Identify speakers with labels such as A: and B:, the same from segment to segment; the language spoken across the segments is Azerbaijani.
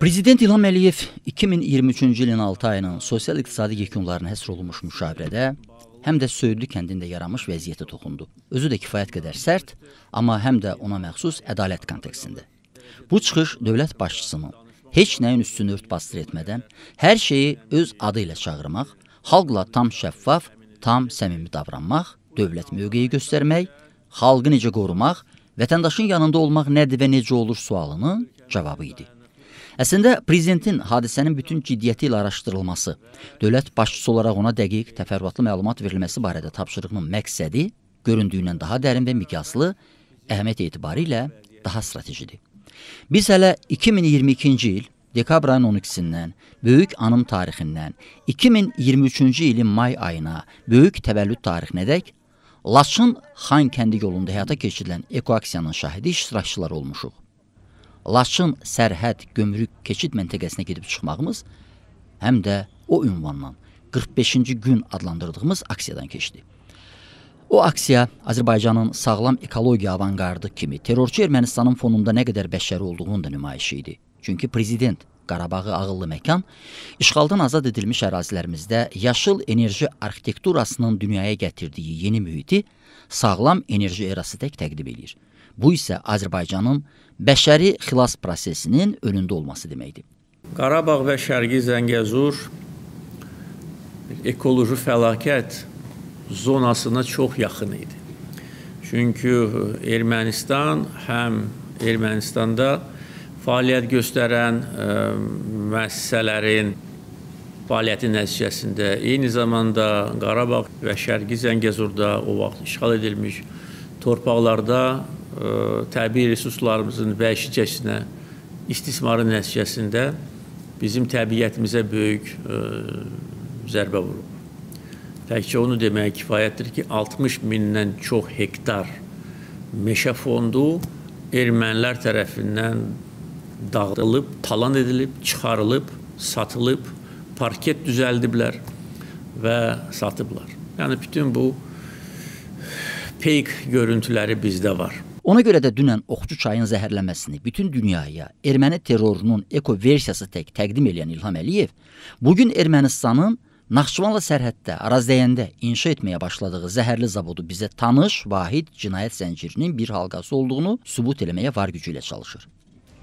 A: Prezident İlham Əliyev 2023-cü ilin 6 ayının sosial-iqtisadi yekunlarına həsr olunmuş müşavirədə həm də Söyüdlü kəndində yaranmış vəziyyətə toxundu. Özü də kifayət qədər sərt, amma həm də ona məxsus ədalət kontekstində. Bu çıxış dövlət başçısının heç nəyin üstünü ört-basdır etmədən hər şeyi öz adı ilə çağırmaq, xalqla tam şəffaf, tam səmimi davranmaq, dövlət mövqeyi göstərmək, xalqı necə qorumaq, vətəndaşın yanında olmaq nədir və necə olur sualının cavabı idi. Əslində prezidentin hadisənin bütün ciddiyyəti ilə araşdırılması, dövlət başçısı olaraq ona dəqiq, təfərrüatlı məlumat verilməsi barədə tapşırığının məqsədi göründüyündən daha dərin və miqyaslı, əhəmiyyət etibarı ilə daha stratejidir. Biz hələ 2022-ci il dekabr ayının 12-sindən, böyük anım tarixindən 2023-cü ilin may ayına, böyük təvəllüd tarixinədək Laçın Xan kəndi yolunda həyata keçirilən ekoaksiyanın şahidi iştirakçıları olmuşuq. Laçın sərhəd gömrük keçid məntəqəsinə gedib çıxmağımız həm də o ünvandan 45-ci gün adlandırdığımız aksiyadan keçdi. O aksiya Azərbaycanın sağlam ekologiya avanqardı kimi terrorçu Ermənistanın fonunda nə qədər bəşəri olduğunun da nümayişi idi. Çünki prezident Qarabağı ağıllı məkan işğaldan azad edilmiş ərazilərimizdə yaşıl enerji arxitekturasının dünyaya gətirdiyi yeni mühiti sağlam enerji erası tək təqdim edir. Bu isə Azərbaycanın bəşəri xilas prosesinin önündə olması deməkdir.
B: Qarabağ və Şərqi Zəngəzur ekoloji fəlakət zonasına çox yaxın idi. Çünki Ermənistan həm Ermənistanda fəaliyyət göstərən ə, müəssisələrin fəaliyyəti nəticəsində eyni zamanda Qarabağ və Şərqi Zəngəzurda o vaxt işğal edilmiş torpaqlarda təbii resurslarımızın vəhşicəsinə istismarı nəticəsində bizim təbiətimizə böyük ə, zərbə vurub. Təkcə onu deməyə kifayətdir ki, 60 mindən çox hektar meşə fondu ermənilər tərəfindən dağıdılıb, talan edilib, çıxarılıb, satılıb, parket düzəldiblər və satıblar. Yəni bütün bu fake görüntüləri bizdə var.
A: Ona görə də dünən Oxçu çayın zəhərlənməsini bütün dünyaya erməni terrorunun eko versiyası tək təqdim edən İlham Əliyev bu gün Ermənistanın Naxçıvanla sərhəddə Arazəyəndə inşa etməyə başladığı zəhərli zavodu bizə tanış, vahid cinayət zəncirinin bir halqası olduğunu sübut eləməyə var gücü ilə çalışır.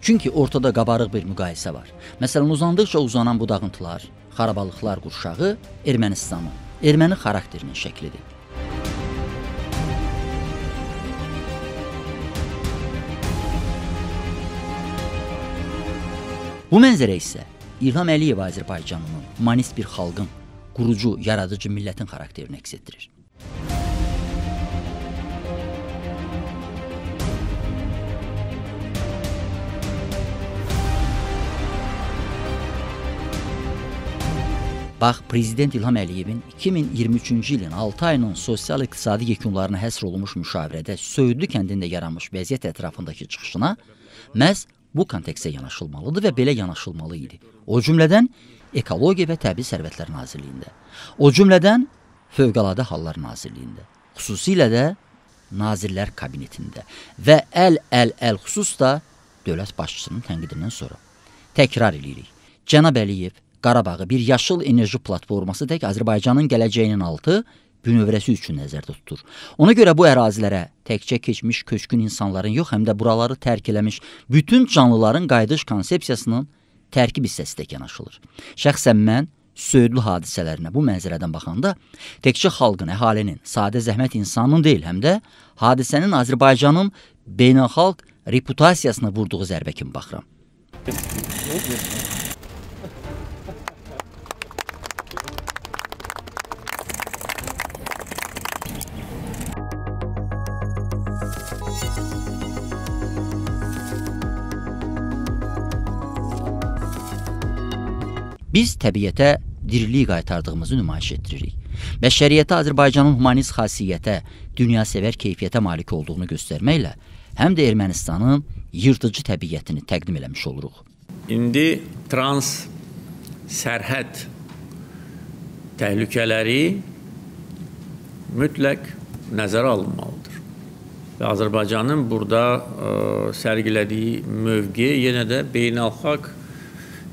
A: Çünki ortada qabarıq bir müqayisə var. Məsələn, uzandıqca uzanan bu dağıntılar, xarabalıqlar qurşağı Ermənistanın, erməni xarakterinin şəklidir. Bu mənzərə isə İlham Əliyev Azərbaycanının humanist bir xalqın, qurucu, yaradıcı millətin xarakterini əks etdirir. Bax, prezident İlham Əliyevin 2023-cü ilin 6 ayının sosial-iqtisadi yekunlarına həsr olunmuş müşavirədə Söyüdlü kəndində yaranmış vəziyyət ətrafındakı çıxışına məhz bu kontekstə yanaşılmalıdır və belə yanaşılmalı idi. O cümlədən Ekologiya və Təbii Sərvətlər Nazirliyində, o cümlədən Fövqəladə Hallar Nazirliyində, xüsusilə də Nazirlər Kabinetində və əl-əl-əl xüsus da dövlət başçısının tənqidindən sonra. Təkrar eləyirik. Cənab Əliyev Qarabağı bir yaşıl enerji platforması tək Azərbaycanın gələcəyinin altı bünövrəsi üçün nəzərdə tutur. Ona görə bu ərazilərə təkcə keçmiş köçkün insanların yox, həm də buraları tərk eləmiş bütün canlıların qayıdış konsepsiyasının tərkib hissəsi tək yanaşılır. Şəxsən mən Söydlü hadisələrinə bu mənzərədən baxanda təkcə xalqın, əhalinin, sadə zəhmət insanının deyil, həm də hadisənin Azərbaycanın beynəlxalq reputasiyasına vurduğu zərbə kimi baxıram. Biz təbiətə diriliyi qaytardığımızı nümayiş etdiririk. Bəşəriyyətə Azərbaycanın humanist xasiyyətə, dünyasevər keyfiyyətə malik olduğunu göstərməklə həm də Ermənistanın yırtıcı təbiətini təqdim eləmiş oluruq.
B: İndi trans sərhəd təhlükələri mütləq nəzərə alınmalıdır. və Azərbaycanın burada ə, sərgilədiyi mövqe yenə də beynəlxalq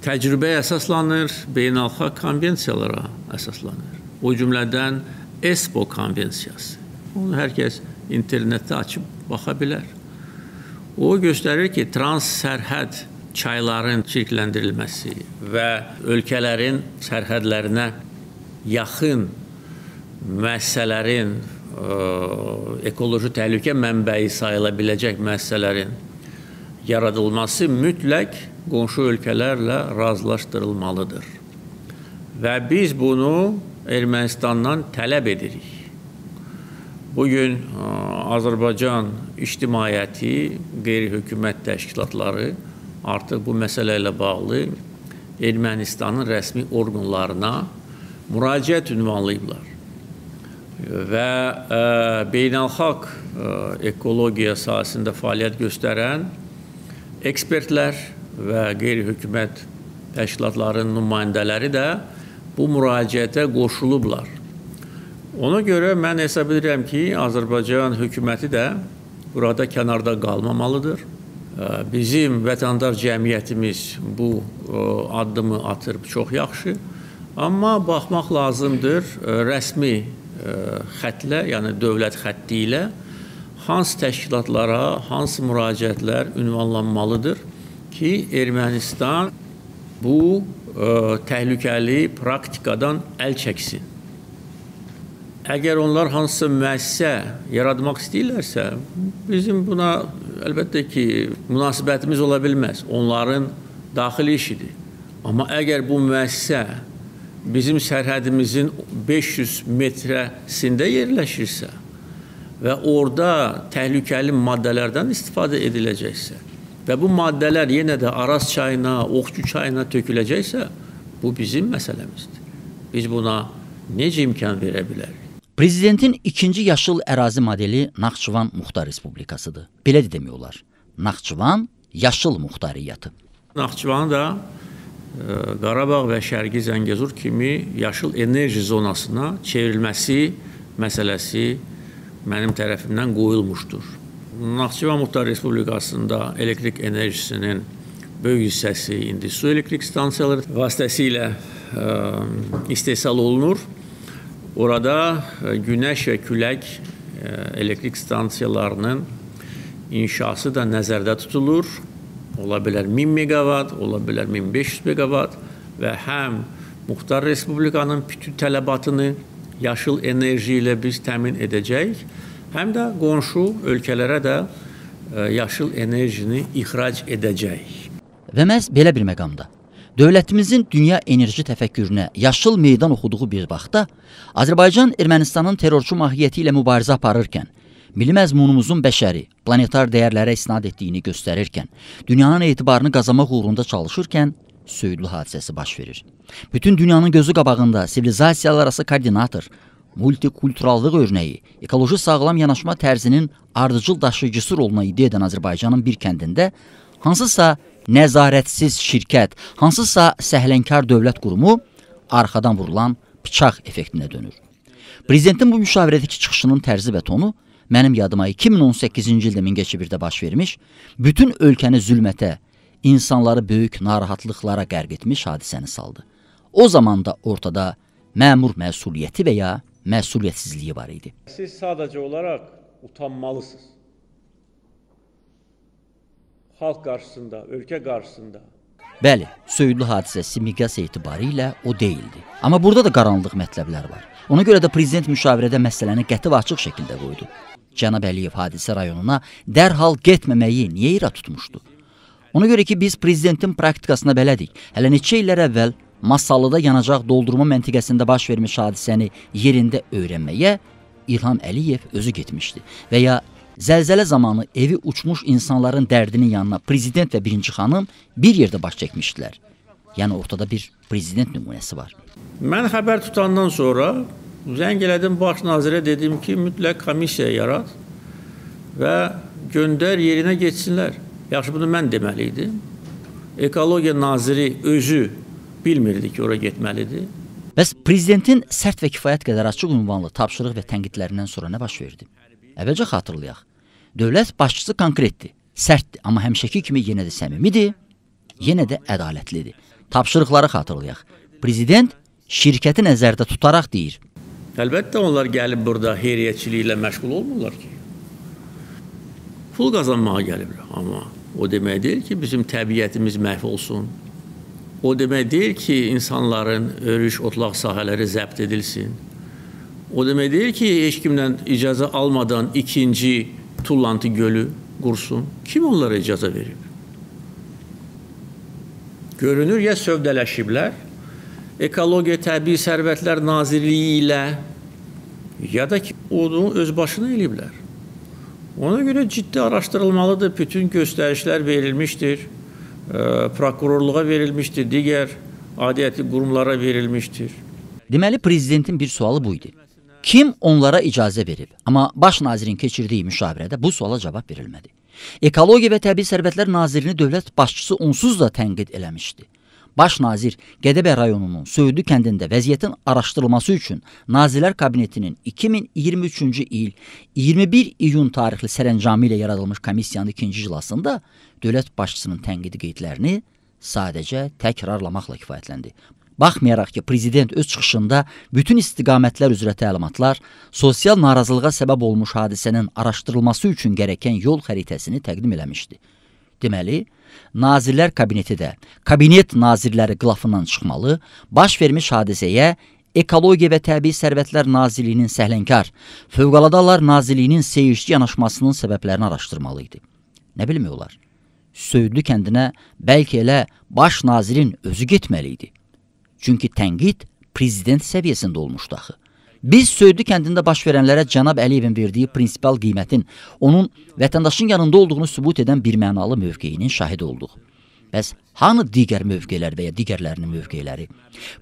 B: təcrübəyə əsaslanır, beynəlxalq konvensiyalara əsaslanır. O cümlədən ESPO konvensiyası. Onu hər kəs internetdə açıb baxa bilər. O göstərir ki, trans sərhəd çayların çirkləndirilməsi və ölkələrin sərhədlərinə yaxın müəssisələrin ekoloji təhlükə mənbəyi sayıla biləcək müəssisələrin yaradılması mütləq qonşu ölkələrlə razılaşdırılmalıdır. Və biz bunu Ermənistandan tələb edirik. Bu gün Azərbaycan ictimaiyyəti, qeyri-hökumət təşkilatları artıq bu məsələ ilə bağlı Ermənistanın rəsmi orqanlarına müraciət ünvanlayıblar. Və ə, beynəlxalq ə, ekologiya sahəsində fəaliyyət göstərən ekspertlər və qeyri-hökumət təşkilatlarının nümayəndələri də bu müraciətə qoşulublar. Ona görə mən hesab edirəm ki, Azərbaycan hökuməti də burada kənarda qalmamalıdır. Bizim vətəndaş cəmiyyətimiz bu addımı atır çox yaxşı. Amma baxmaq lazımdır rəsmi xətlə, yəni dövlət xətti ilə hansı təşkilatlara, hansı müraciətlər ünvanlanmalıdır ki, Ermənistan bu ə, təhlükəli praktikadan əl çəksin. Əgər onlar hansısa müəssisə yaratmaq istəyirlərsə, bizim buna əlbəttə ki, münasibətimiz ola bilməz. Onların daxili işidir. Amma əgər bu müəssisə bizim sərhədimizin 500 metrəsində yerləşirsə və orada təhlükəli maddələrdən istifadə ediləcəksə və bu maddələr yenə də Araz çayına, Oxçu çayına töküləcəksə, bu bizim məsələmizdir. Biz buna necə imkan verə bilərik?
A: Prezidentin ikinci yaşıl ərazi modeli Naxçıvan Muxtar Respublikasıdır. Belə də demək olar. Naxçıvan yaşıl muxtariyyatı.
B: Naxçıvanı da e, Qarabağ və Şərqi Zəngəzur kimi yaşıl enerji zonasına çevrilməsi məsələsi mənim tərəfimdən qoyulmuşdur. Naxçıvan Muxtar Respublikasında elektrik enerjisinin böyük hissəsi indi su elektrik stansiyaları vasitəsilə ə, e, istehsal olunur. Orada e, günəş və külək e, elektrik stansiyalarının inşası da nəzərdə tutulur. Ola bilər 1000 meqavat, ola bilər 1500 meqavat və həm Muxtar Respublikanın bütün tələbatını yaşıl enerji ilə biz təmin edəcəyik, həm də qonşu ölkələrə də e, yaşıl enerjini ixrac edəcəyik.
A: Və məhz belə bir məqamda Dövlətimizin dünya enerji təfəkkürünə yaşıl meydan oxuduğu bir vaxtda Azərbaycan Ermənistanın terrorçu mahiyyəti ilə mübarizə aparırkən, milli məzmunumuzun bəşəri, planetar dəyərlərə isnad etdiyini göstərirkən, dünyanın etibarını qazanmaq uğrunda çalışırkən söyüdlü hadisəsi baş verir. Bütün dünyanın gözü qabağında sivilizasiyalar arası koordinator, multikulturallıq örnəyi, ekoloji sağlam yanaşma tərzinin ardıcıl daşıyıcısı roluna iddia edən Azərbaycanın bir kəndində hansısa nəzarətsiz şirkət, hansısa səhlənkar dövlət qurumu arxadan vurulan bıçaq effektinə dönür. Prezidentin bu müşavirədəki çıxışının tərzi və tonu mənim yadıma 2018-ci ildə Mingəçevirdə baş vermiş, bütün ölkəni zülmətə, insanları böyük narahatlıqlara qərq etmiş hadisəni saldı. O zaman da ortada məmur məsuliyyəti və ya məsuliyyətsizliyi var idi.
B: Siz sadəcə olaraq utanmalısınız xalq qarşısında, ölkə qarşısında.
A: Bəli, söyüdlü hadisəsi miqyas etibarilə o deyildi. Amma burada da qaranlıq mətləblər var. Ona görə də prezident müşavirədə məsələni qəti və açıq şəkildə qoydu. Cənab Əliyev hadisə rayonuna dərhal getməməyi niyə irad tutmuşdu? Ona görə ki, biz prezidentin praktikasına bələdik. Hələ neçə illər əvvəl Masallıda yanacaq doldurma məntəqəsində baş vermiş hadisəni yerində öyrənməyə İlham Əliyev özü getmişdi və ya Zəlzələ zamanı evi uçmuş insanların dərdinin yanına prezident və birinci xanım bir yerdə baş çəkmişdilər. Yəni ortada bir prezident nümunəsi var.
B: Mən xəbər tutandan sonra zəng elədim baş nazirə dedim ki, mütləq komissiya yarat və göndər yerinə getsinlər. Yaxşı bunu mən deməli idim. Ekologiya naziri özü bilmirdi ki, ora getməlidir.
A: Bəs prezidentin sərt və kifayət qədər açıq ünvanlı tapşırıq və tənqidlərindən sonra nə baş verdi? Əvvəlcə xatırlayaq. Dövlət başçısı konkretdir, sərtdir, amma həmişəki kimi yenə də səmimidir, yenə də ədalətlidir. Tapşırıqları xatırlayaq. Prezident şirkəti nəzərdə tutaraq deyir:
B: Əlbəttə onlar gəlib burada heyriyyətçiliklə məşğul olmurlar ki. Pul qazanmağa gəliblər, amma o demək deyil ki, bizim təbiətimiz məhv olsun. O demək deyil ki, insanların örüş, otlaq sahələri zəbt edilsin. O demək deyil ki, heç kimdən icazə almadan ikinci Tullantı gölü qursun. Kim onlara icazə verib? Görünür ya sövdələşiblər, Ekologiya Təbii Sərvətlər Nazirliyi ilə ya da ki, onu öz başına eləyiblər. Ona görə ciddi araşdırılmalıdır. Bütün göstərişlər verilmişdir. Prokurorluğa verilmişdir, digər adiyyəti qurumlara verilmişdir.
A: Deməli prezidentin bir sualı bu idi. Kim onlara icazə verib? Amma baş nazirin keçirdiyi müşavirədə bu suala cavab verilmədi. Ekologiya və Təbii Sərvətlər Nazirini dövlət başçısı onsuz da tənqid eləmişdi. Baş nazir Gədəbəy rayonunun Söyüdü kəndində vəziyyətin araşdırılması üçün Nazirlər Kabinetinin 2023-cü il 21 iyun tarixli sərəncamı ilə yaradılmış komissiyanın ikinci iclasında dövlət başçısının tənqidi qeydlərini sadəcə təkrarlamaqla kifayətləndi. Baxmayaraq ki, prezident öz çıxışında bütün istiqamətlər üzrə təlimatlar, sosial narazılığa səbəb olmuş hadisənin araşdırılması üçün gərəkən yol xəritəsini təqdim eləmişdi. Deməli, Nazirlər Kabineti də kabinet nazirləri qılafından çıxmalı, baş vermiş hadisəyə Ekologiya və Təbii Sərvətlər Nazirliyinin səhlənkar, Fövqəladə Hallar Nazirliyinin seyirci yanaşmasının səbəblərini araşdırmalı idi. Nə bilmək olar? Söyüdlü kəndinə bəlkə elə baş nazirin özü getməli idi. Çünki tənqid prezident səviyyəsində olmuşdu axı. Biz Söydü kəndində baş verənlərə cənab Əliyevin verdiyi prinsipal qiymətin onun vətəndaşın yanında olduğunu sübut edən bir mənalı mövqeyinin şahidi olduq. Bəs hanı digər mövqelər və ya digərlərinin mövqeləri?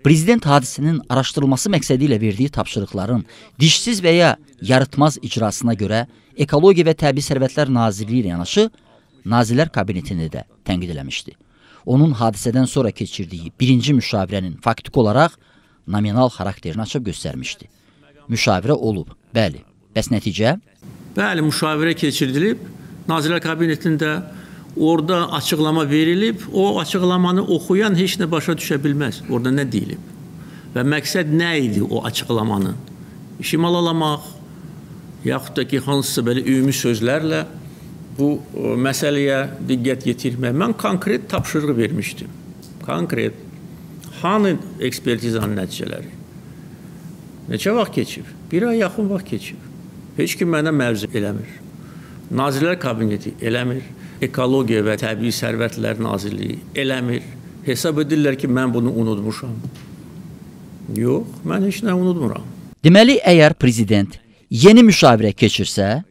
A: Prezident hadisənin araşdırılması məqsədi ilə verdiyi tapşırıqların dişsiz və ya yarıtmaz icrasına görə Ekologiya və Təbii Sərvətlər Nazirliyi ilə yanaşı Nazirlər Kabinetini də tənqid eləmişdi. Onun hadisədən sonra keçirdiyi birinci müşavirənin faktiki olaraq nominal xarakterini açıb göstərmişdi müşavirə olub. Bəli. Bəs nəticə?
B: Bəli, müşavirə keçirilib. Nazirlər Kabinetində orada açıqlama verilib. O açıqlamanı oxuyan heç nə başa düşə bilməz. Orada nə deyilib? Və məqsəd nə idi o açıqlamanın? İşimalalamaq, yaxud da ki, hansısa belə ümumi sözlərlə bu o, məsələyə diqqət yetirmək. Mən konkret tapşırıq vermişdim. Konkret. Hanı ekspertizanın nəticələri? Neçə vaxt keçib? Bir ay yaxın vaxt keçib. Heç kim mənə məruzə eləmir. Nazirlər Kabineti eləmir. Ekologiya və Təbii Sərvətlər Nazirliyi eləmir. Hesab edirlər ki, mən bunu unutmuşam. Yox, mən heç nə unutmuram.
A: Deməli, əgər prezident yeni müşavirə keçirsə,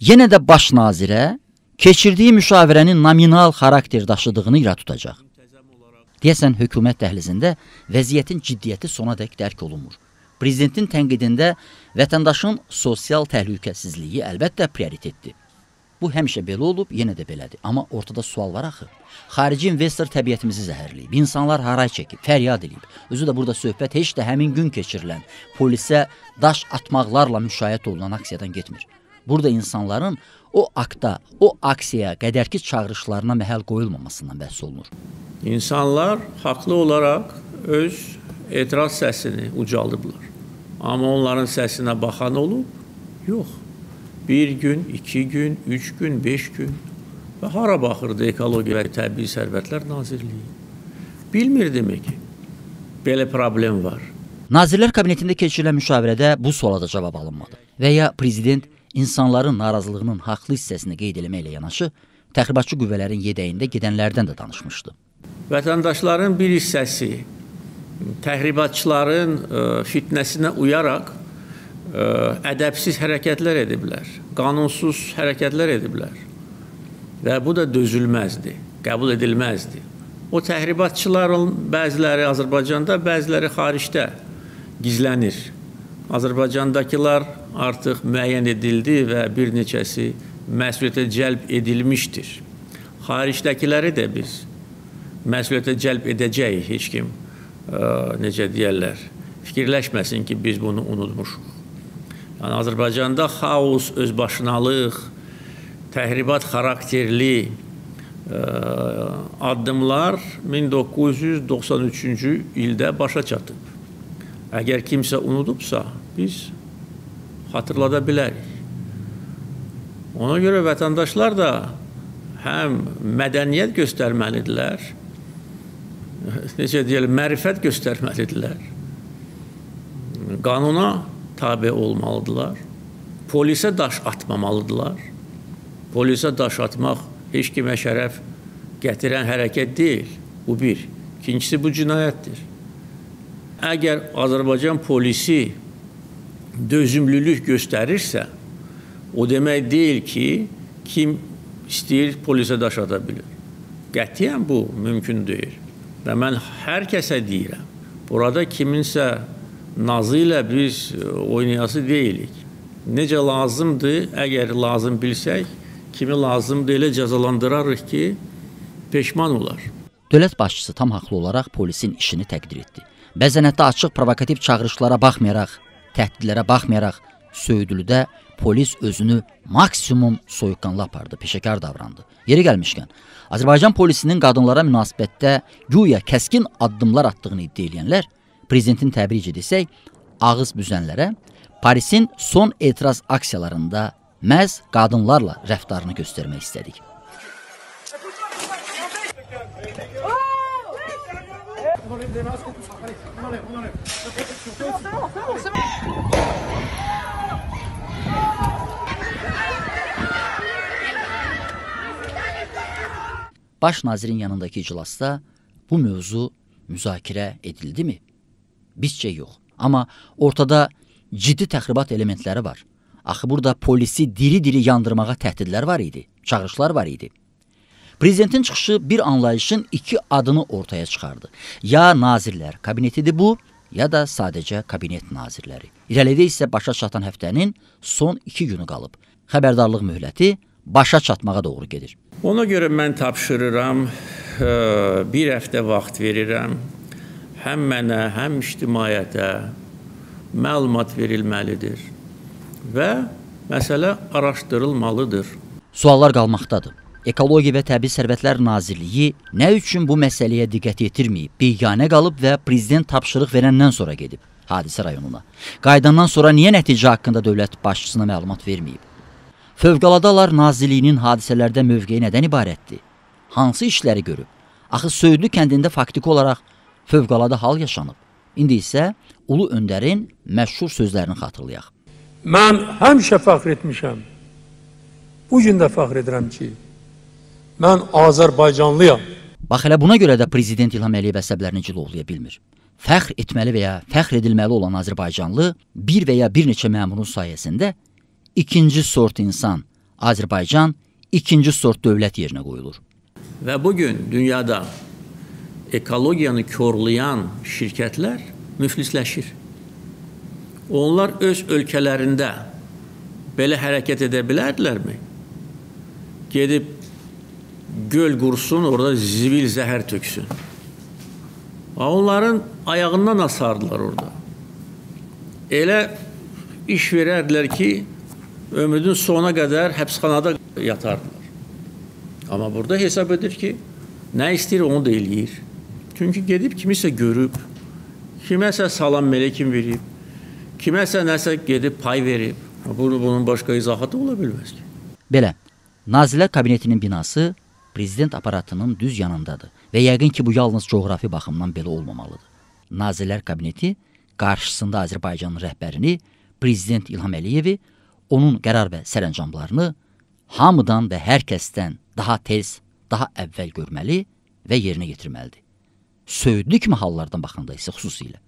A: yenə də baş nazirə keçirdiyi müşavirənin nominal xarakter daşıdığını irad tutacaq. Deyəsən hökumət dəhlizində vəziyyətin ciddiyyəti sonadək dərk olunmur. Prezidentin tənqidində vətəndaşın sosial təhlükəsizliyi əlbəttə prioritetdir. Bu həmişə belə olub, yenə də belədir. Amma ortada sual var axı. Xarici investor təbiətimizi zəhərləyib. İnsanlar haray çəkib, fəryad edib. Özü də burada söhbət heç də həmin gün keçirilən polisə daş atmaqlarla müşayiət olunan aksiyadan getmir. Burada insanların o akta, o aksiyaya qədərki çağırışlarına məhəl qoyulmamasından bəhs olunur.
B: İnsanlar haqlı olaraq öz etiraz səsini ucaldıblar. Amma onların səsinə baxan olub? Yox. Bir gün, iki gün, üç gün, beş gün və hara baxırdı Ekologiya və Təbii Sərvətlər Nazirliyi? Bilmir demək ki, belə problem var.
A: Nazirlər Kabinetində keçirilən müşavirədə bu suala da cavab alınmadı. Və ya prezident insanların narazılığının haqlı hissəsini qeyd eləməklə yanaşı, təxribatçı qüvvələrin yedəyində gedənlərdən də danışmışdı.
B: Vətəndaşların bir hissəsi təxribatçıların ə, e, fitnəsinə uyaraq e, ədəbsiz hərəkətlər ediblər, qanunsuz hərəkətlər ediblər. Və bu da dözülməzdi, qəbul edilməzdi. O təxribatçıların bəziləri Azərbaycanda, bəziləri xaricdə gizlənir. Azərbaycandakılar artıq müəyyən edildi və bir neçəsi məsuliyyətə cəlb edilmişdir. Xaricdəkiləri də biz məsuliyyətə cəlb edəcəyik heç kim necə deyərlər, fikirləşməsin ki, biz bunu unutmuşuq. Yəni Azərbaycanda xaos, özbaşınalıq, Təhribat xarakterli ə, addımlar 1993-cü ildə başa çatıb. Əgər kimsə unudubsa, biz xatırlada bilərik. Ona görə vətəndaşlar da həm mədəniyyət göstərməlidirlər, necə deyirlər, mərifət göstərməlidirlər. Qanuna tabe olmalıdırlar. Polisə daş atmamalıdırlar. Polisə daş atmaq heç kimə şərəf gətirən hərəkət deyil. Bu bir. İkincisi bu cinayətdir. Əgər Azərbaycan polisi dözümlülük göstərirsə, o demək deyil ki, kim istəyir polisə daş ata bilir. Qətiyyən bu mümkün deyil. Və mən hər kəsə deyirəm, burada kiminsə nazı ilə biz oynayası deyilik. Necə lazımdır, əgər lazım bilsək, kimi lazımdır elə cəzalandırarıq ki, peşman olar.
A: Dövlət başçısı tam haqlı olaraq polisin işini təqdir etdi. Bəzən hətta açıq provokativ çağırışlara baxmayaraq, təhdidlərə baxmayaraq Söydülüdə polis özünü maksimum soyuqqanlı apardı, peşəkar davrandı. Yeri gəlmişkən, Azərbaycan polisinin qadınlara münasibətdə güya kəskin addımlar atdığını iddia edənlər prezidentin təbrik etsək, ağız büzənlərə Parisin son etiraz aksiyalarında məhz qadınlarla rəftarını göstərmək istədik. Baş nazirin yanındakı iclasda bu mövzu müzakirə edildimi? Bizcə yox. Amma ortada ciddi təxribat elementləri var. Axı burada polisi diri-diri yandırmağa təhdidlər var idi, çağırışlar var idi. Prezidentin çıxışı bir anlayışın iki adını ortaya çıxardı. Ya nazirlər kabinetidir bu, ya da sadəcə kabinet nazirləri. İrəlidə isə başa çatan həftənin son iki günü qalıb. Xəbərdarlıq möhləti başa çatmağa doğru gedir.
B: Ona görə mən tapşırıram, bir həftə vaxt verirəm. Həm mənə, həm ictimaiyyətə məlumat verilməlidir və məsələ araşdırılmalıdır.
A: Suallar qalmaqdadır. Ekologiya və Təbii Sərvətlər Nazirliyi nə üçün bu məsələyə diqqət yetirməyib? Biganə qalıb və prezident tapşırıq verəndən sonra gedib hadisə rayonuna. Qaydandan sonra niyə nəticə haqqında dövlət başçısına məlumat verməyib? Fövqəladalar Nazirliyinin hadisələrdə mövqeyi nədən ibarətdir? Hansı işləri görüb? Axı Söydlü kəndində faktiki olaraq fövqəladə hal yaşanıb. İndi isə Ulu Öndərin məşhur sözlərini xatırlayaq.
C: Mən həmişə fəxr etmişəm. Bu gün də fəxr edirəm ki, mən Azərbaycanlıyam.
A: Bax elə buna görə də prezident İlham Əliyev əsəblərini cilovlaya bilmir. Fəxr etməli və ya fəxr edilməli olan Azərbaycanlı bir və ya bir neçə məmurun sayəsində ikinci sort insan, Azərbaycan ikinci sort dövlət yerinə qoyulur.
B: Və bu gün dünyada ekologiyanı korlayan şirkətlər müflisləşir. Onlar öz ölkələrində belə hərəkət edə bilərdilərmi? Gedib göl qursun, orada zivil zəhər töksün. Onların ayağından asardılar orada. Elə iş verərdilər ki, ömrünün sonuna qədər həbsxanada yatardılar. Amma burada hesab edir ki, nə istəyir onu da eləyir. Çünki gedib kimisə görüb, kiməsə salam melekim verib, kiməsə nəsə gedib pay verib. Bunu, bunun başqa izahatı ola bilməz ki.
A: Belə, Nazirlər Kabinetinin binası prezident aparatının düz yanındadır və yəqin ki, bu yalnız coğrafi baxımdan belə olmamalıdır. Nazirlər Kabineti qarşısında Azərbaycanın rəhbərini prezident İlham Əliyevi onun qərar və sərəncamlarını hamıdan və hər kəsdən daha tez, daha əvvəl görməli və yerinə yetirməlidir. Söydlü kimi hallardan baxanda isə xüsusilə.